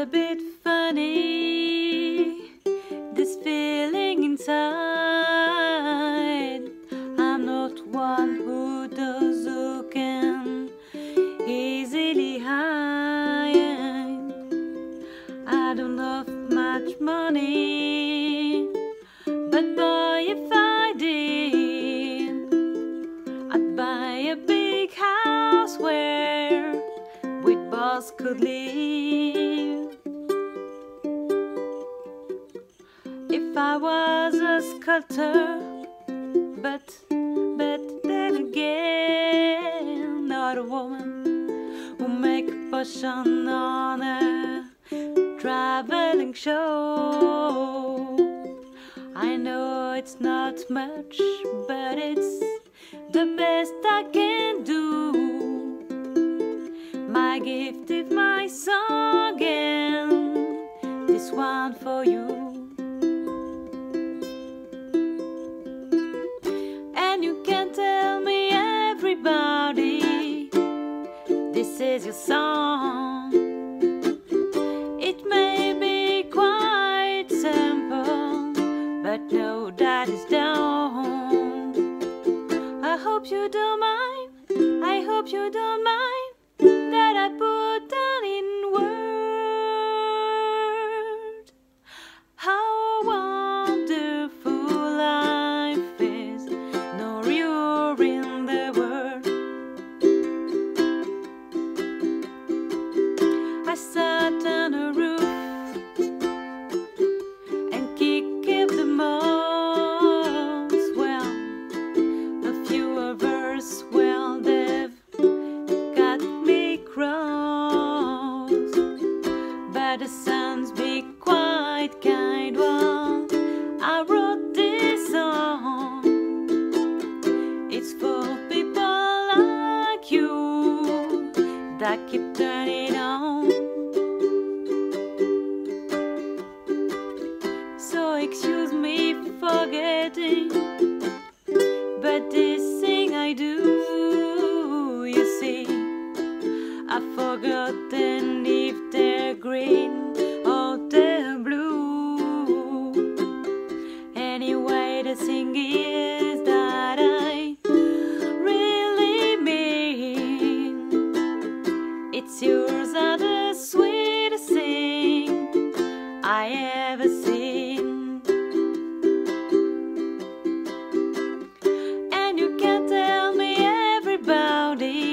a bit funny. This feeling inside I'm not one who does who can easily hide. I don't love much money But boy if I did I'd buy a big house where we both could live. I was a sculptor, but but then again, not a woman who make a on a traveling show. I know it's not much, but it's the best I can do. My gift is my song, and this one for you. Is your song. It may be quite simple, but no, that is down. I hope you don't mind. I hope you don't mind that I put Sun's be quite kind. Well, I wrote this song. It's for people like you that keep turning on. So excuse me for forgetting. never seen. And you can't tell me everybody.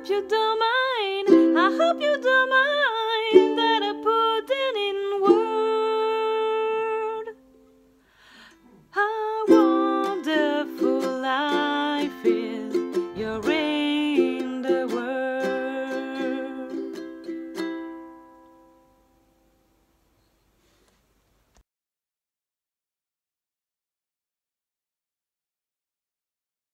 hope you don't.